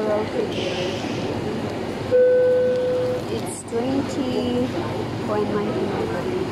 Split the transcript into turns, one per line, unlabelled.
It's 20.99